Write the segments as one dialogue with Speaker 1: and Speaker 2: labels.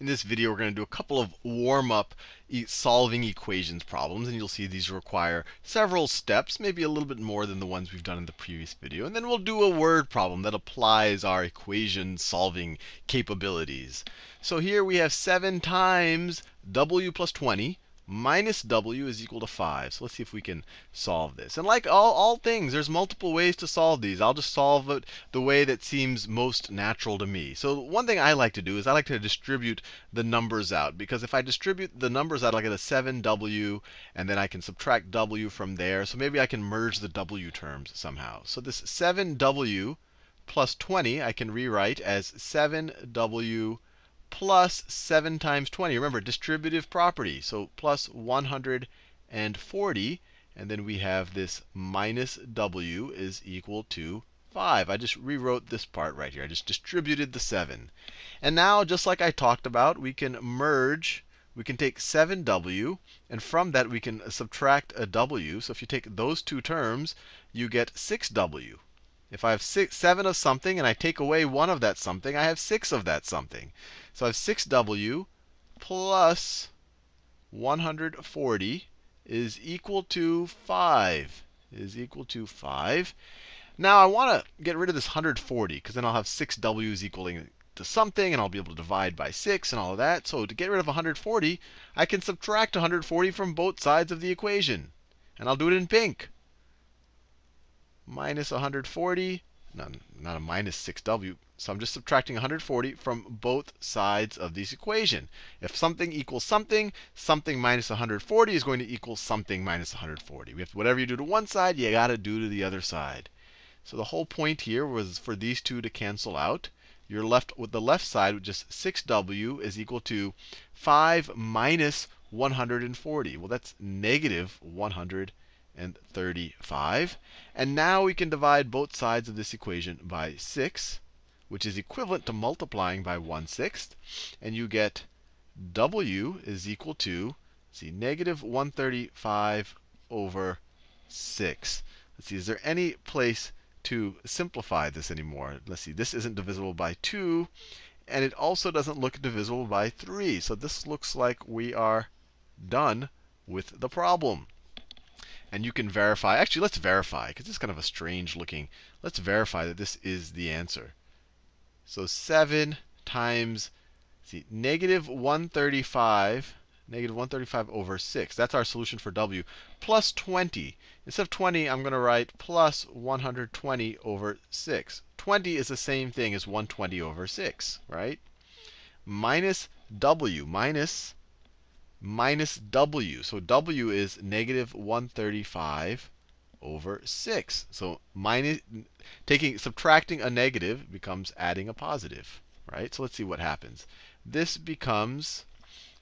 Speaker 1: In this video, we're going to do a couple of warm-up e solving equations problems. And you'll see these require several steps, maybe a little bit more than the ones we've done in the previous video. And then we'll do a word problem that applies our equation solving capabilities. So here we have 7 times w plus 20 minus w is equal to 5. So let's see if we can solve this. And like all, all things, there's multiple ways to solve these. I'll just solve it the way that seems most natural to me. So one thing I like to do is I like to distribute the numbers out. Because if I distribute the numbers out, I'll get a 7w, and then I can subtract w from there. So maybe I can merge the w terms somehow. So this 7w plus 20 I can rewrite as 7w plus 7 times 20. Remember, distributive property. So plus 140. And then we have this minus w is equal to 5. I just rewrote this part right here. I just distributed the 7. And now, just like I talked about, we can merge. We can take 7w, and from that we can subtract a w. So if you take those two terms, you get 6w. If I have six, 7 of something and I take away one of that something, I have 6 of that something. So I have 6w plus 140 is equal to 5. Is equal to 5. Now I want to get rid of this 140, because then I'll have 6w's equaling to something, and I'll be able to divide by 6 and all of that. So to get rid of 140, I can subtract 140 from both sides of the equation. And I'll do it in pink minus 140, not, not a minus 6w. So I'm just subtracting 140 from both sides of this equation. If something equals something, something minus 140 is going to equal something minus 140. We have whatever you do to one side, you got to do to the other side. So the whole point here was for these two to cancel out. You're left with the left side, with just 6w is equal to 5 minus 140. Well, that's negative 140 and 35. And now we can divide both sides of this equation by 6, which is equivalent to multiplying by 1 sixth. And you get w is equal to, see, negative 135 over 6. Let's see, is there any place to simplify this anymore? Let's see, this isn't divisible by 2. And it also doesn't look divisible by 3. So this looks like we are done with the problem. And you can verify. Actually, let's verify, because this is kind of a strange looking. Let's verify that this is the answer. So 7 times, see, negative 135, negative 135 over 6. That's our solution for w, plus 20. Instead of 20, I'm going to write plus 120 over 6. 20 is the same thing as 120 over 6, right? Minus w, minus minus w. So w is negative 135 over 6. So minus, taking subtracting a negative becomes adding a positive, right? So let's see what happens. This becomes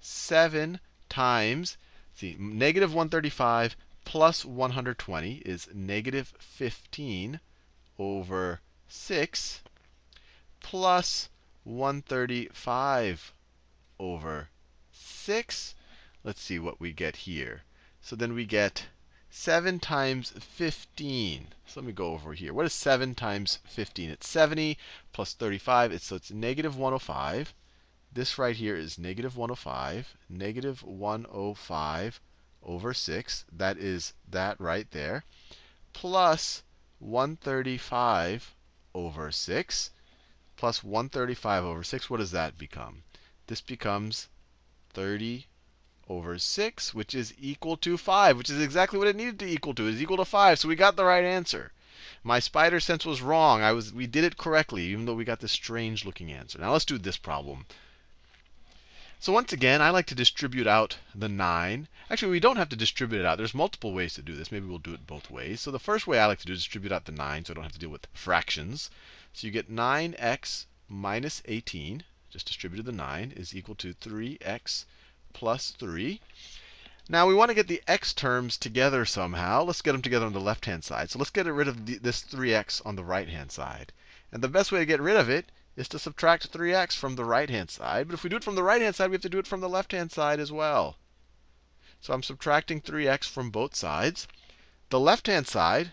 Speaker 1: 7 times, see, negative 135 plus 120 is negative 15 over 6 plus 135 over 6 let's see what we get here. So then we get 7 times 15. So let me go over here. What is 7 times 15? It's 70 plus 35. It's, so it's negative 105. This right here is negative 105. Negative 105 over 6. That is that right there. Plus 135 over 6. Plus 135 over 6. What does that become? This becomes 30 over 6, which is equal to 5, which is exactly what it needed to equal to. It is equal to 5, so we got the right answer. My spider sense was wrong. I was, we did it correctly, even though we got this strange looking answer. Now let's do this problem. So once again, I like to distribute out the 9. Actually, we don't have to distribute it out. There's multiple ways to do this. Maybe we'll do it both ways. So the first way I like to do is distribute out the 9 so I don't have to deal with fractions. So you get 9x minus 18, just distributed the 9, is equal to 3x plus 3. Now we want to get the x terms together somehow. Let's get them together on the left-hand side. So let's get rid of the, this 3x on the right-hand side. And the best way to get rid of it is to subtract 3x from the right-hand side. But if we do it from the right-hand side, we have to do it from the left-hand side as well. So I'm subtracting 3x from both sides. The left-hand side,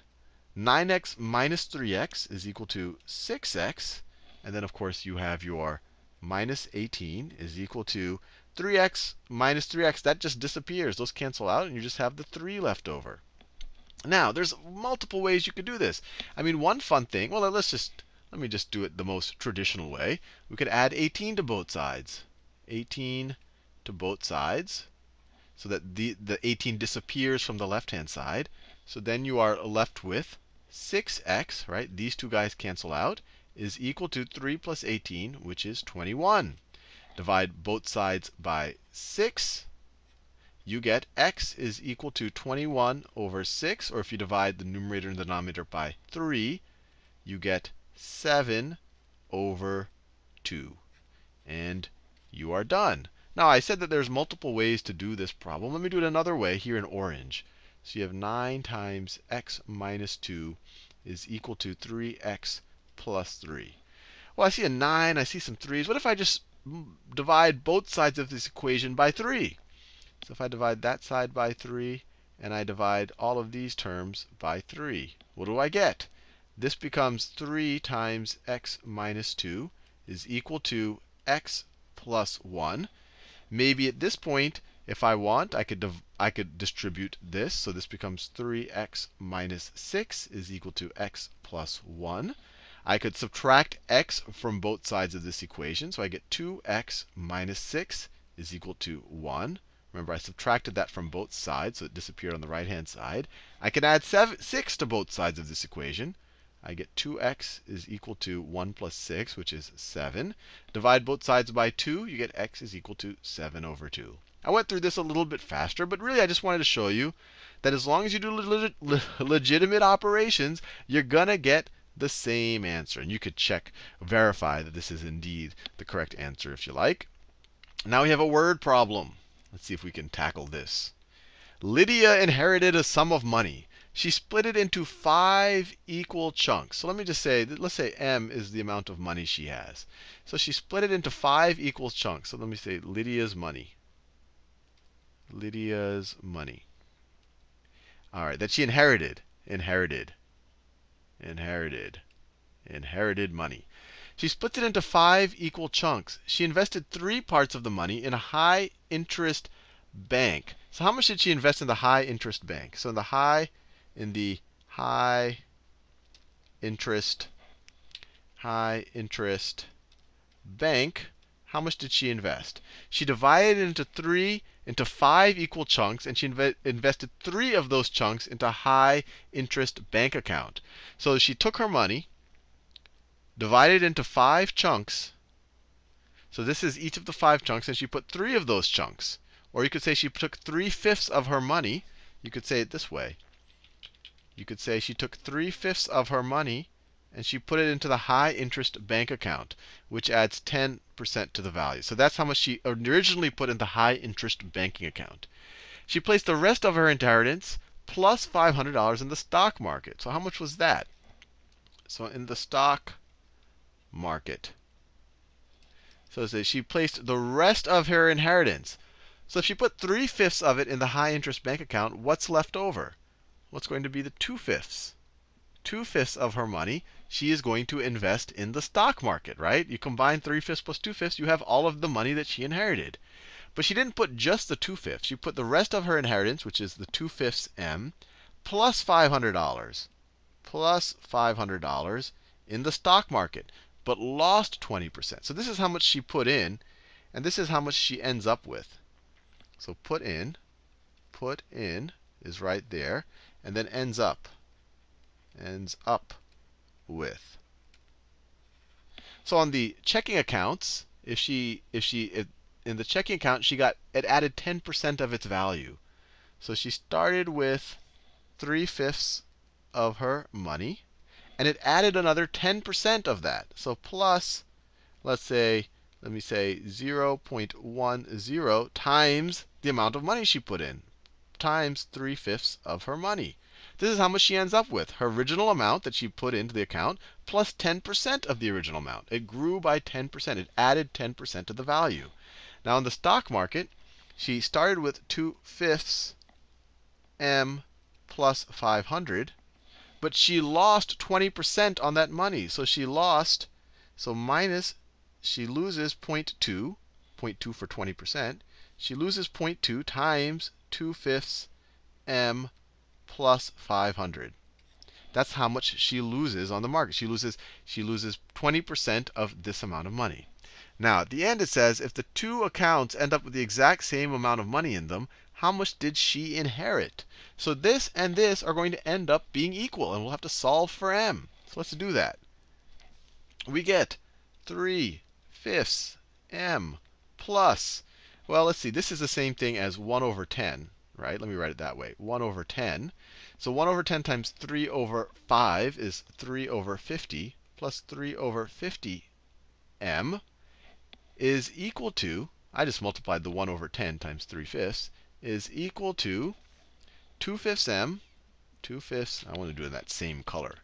Speaker 1: 9x minus 3x is equal to 6x. And then, of course, you have your minus 18 is equal to 3x minus 3x. That just disappears. Those cancel out, and you just have the 3 left over. Now, there's multiple ways you could do this. I mean, one fun thing, well, let's just, let me just do it the most traditional way. We could add 18 to both sides. 18 to both sides so that the, the 18 disappears from the left-hand side. So then you are left with 6x, right? These two guys cancel out, is equal to 3 plus 18, which is 21. Divide both sides by 6 you get x is equal to 21 over 6. Or if you divide the numerator and denominator by 3, you get 7 over 2. And you are done. Now, I said that there's multiple ways to do this problem. Let me do it another way here in orange. So you have 9 times x minus 2 is equal to 3x plus 3. Well, I see a 9. I see some 3's. What if I just divide both sides of this equation by 3? So if I divide that side by 3, and I divide all of these terms by 3, what do I get? This becomes 3 times x minus 2 is equal to x plus 1. Maybe at this point, if I want, I could, I could distribute this. So this becomes 3x minus 6 is equal to x plus 1. I could subtract x from both sides of this equation. So I get 2x minus 6 is equal to 1. Remember, I subtracted that from both sides, so it disappeared on the right-hand side. I can add seven, 6 to both sides of this equation. I get 2x is equal to 1 plus 6, which is 7. Divide both sides by 2, you get x is equal to 7 over 2. I went through this a little bit faster, but really I just wanted to show you that as long as you do le le legitimate operations, you're going to get the same answer. And you could check, verify that this is indeed the correct answer if you like. Now we have a word problem. Let's see if we can tackle this. Lydia inherited a sum of money. She split it into five equal chunks. So let me just say, let's say m is the amount of money she has. So she split it into five equal chunks. So let me say Lydia's money. Lydia's money. All right, that she inherited. Inherited. Inherited. Inherited money. She splits it into five equal chunks. She invested three parts of the money in a high interest bank. So how much did she invest in the high interest bank? So in the high in the high interest high interest bank, how much did she invest? She divided it into three into five equal chunks, and she inv invested three of those chunks into a high interest bank account. So she took her money, divided into five chunks. So this is each of the five chunks, and she put three of those chunks. Or you could say she took three fifths of her money. You could say it this way. You could say she took three fifths of her money and she put it into the high interest bank account, which adds 10% to the value. So that's how much she originally put in the high interest banking account. She placed the rest of her inheritance plus $500 in the stock market. So how much was that? So in the stock market. So it says she placed the rest of her inheritance. So if she put 3 fifths of it in the high interest bank account, what's left over? What's going to be the 2 fifths? 2 fifths of her money she is going to invest in the stock market, right? You combine 3 fifths plus 2 fifths, you have all of the money that she inherited. But she didn't put just the 2 fifths. She put the rest of her inheritance, which is the 2 fifths M, plus $500. Plus $500 in the stock market but lost 20%. So this is how much she put in, and this is how much she ends up with. So put in, put in is right there, and then ends up, ends up with. So on the checking accounts, if she, if she, if in the checking account, she got, it added 10% of its value. So she started with 3 fifths of her money and it added another 10% of that. So plus, let's say, let me say 0.10 times the amount of money she put in, times 3 fifths of her money. This is how much she ends up with. Her original amount that she put into the account plus 10% of the original amount. It grew by 10%. It added 10% to the value. Now in the stock market, she started with 2 fifths m plus 500 but she lost 20% on that money. So she lost, so minus she loses 0.2, 0.2 for 20%. She loses 0.2 times 2 fifths m plus 500. That's how much she loses on the market. She loses, she loses 20% of this amount of money. Now, at the end, it says if the two accounts end up with the exact same amount of money in them, how much did she inherit? So this and this are going to end up being equal, and we'll have to solve for m. So let's do that. We get 3 fifths m plus, well, let's see, this is the same thing as 1 over 10, right? Let me write it that way 1 over 10. So 1 over 10 times 3 over 5 is 3 over 50 plus 3 over 50m is equal to, I just multiplied the 1 over 10 times 3 fifths, is equal to 2 fifths m, 2 fifths, I want to do it in that same color.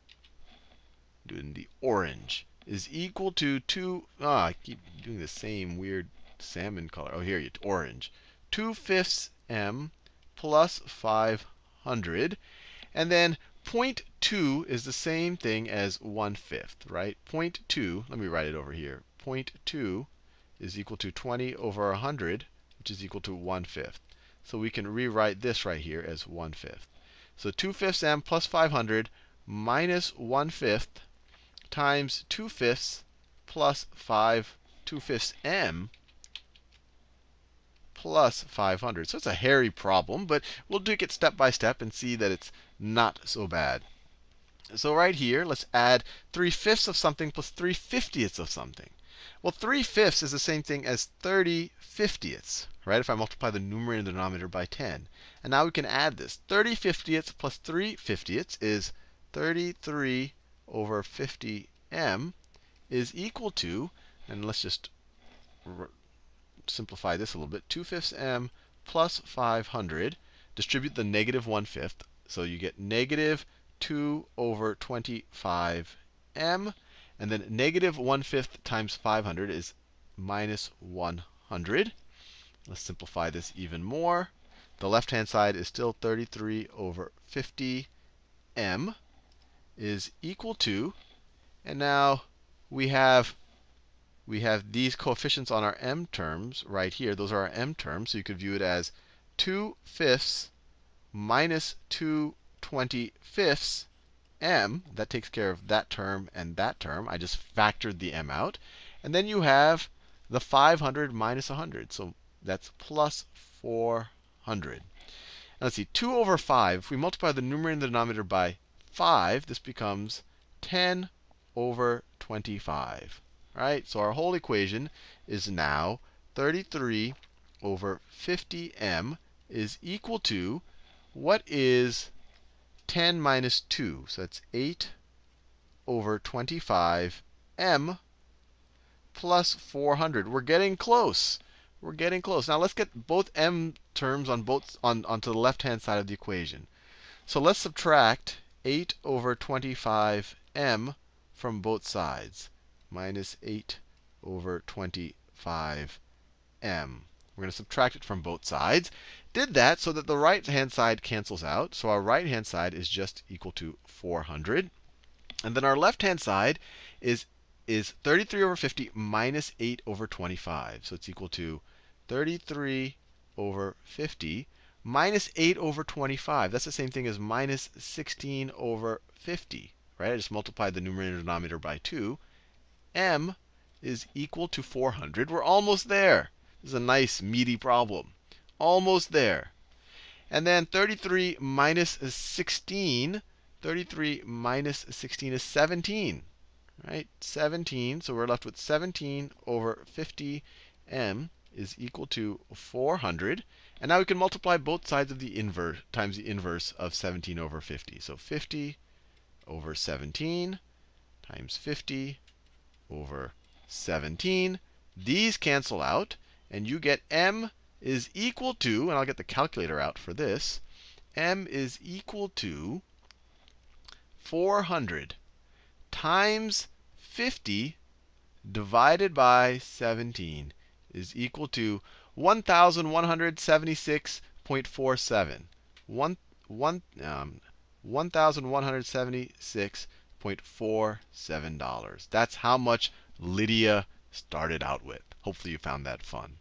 Speaker 1: Do it in the orange is equal to 2, ah, I keep doing the same weird salmon color. Oh, here, it's orange. 2 fifths m plus 500. And then 0.2 is the same thing as 1 fifth, right? 0.2, let me write it over here. 0.2 is equal to 20 over 100, which is equal to 1 fifth. So we can rewrite this right here as 1 fifth. So 2 fifths m plus 500 minus 1 fifth times 2 fifths plus 5, 2 fifths m plus 500. So it's a hairy problem, but we'll take it step by step and see that it's not so bad. So right here, let's add 3 fifths of something plus 3 fiftieths of something. Well, 3 fifths is the same thing as 30 fiftieths, right? If I multiply the numerator and the denominator by 10. And now we can add this. 30 fiftieths plus 3 fiftieths is 33 over 50m is equal to, and let's just simplify this a little bit, 2 fifths m plus 500. Distribute the negative 1 fifth. So you get negative 2 over 25m. And then negative 1 fifth times 500 is minus 100. Let's simplify this even more. The left-hand side is still 33 over 50m is equal to, and now we have we have these coefficients on our m terms right here. Those are our m terms. So you could view it as 2 fifths minus 2 25ths m. That takes care of that term and that term. I just factored the m out. And then you have the 500 minus 100. So that's plus 400. Now let's see, 2 over 5. If we multiply the numerator and the denominator by 5, this becomes 10 over 25. Right? So our whole equation is now 33 over 50m is equal to what is 10 minus 2? So that's 8 over 25m plus 400. We're getting close. We're getting close. Now let's get both m terms on both on onto the left-hand side of the equation. So let's subtract 8 over 25m from both sides. Minus 8 over 25m. We're going to subtract it from both sides. Did that so that the right-hand side cancels out. So our right-hand side is just equal to 400. And then our left-hand side is, is 33 over 50 minus 8 over 25. So it's equal to 33 over 50 minus 8 over 25. That's the same thing as minus 16 over 50. Right? I just multiplied the numerator and denominator by 2. M is equal to 400. We're almost there. This is a nice, meaty problem. Almost there. And then 33 minus 16. 33 minus 16 is 17. Right? 17. So we're left with 17 over 50m is equal to 400. And now we can multiply both sides of the inverse times the inverse of 17 over 50. So 50 over 17 times 50 over 17. These cancel out, and you get m is equal to, and I'll get the calculator out for this, m is equal to 400 times 50 divided by 17 is equal to 1,176.47. One, one, um, $1,176.47. That's how much Lydia started out with. Hopefully you found that fun.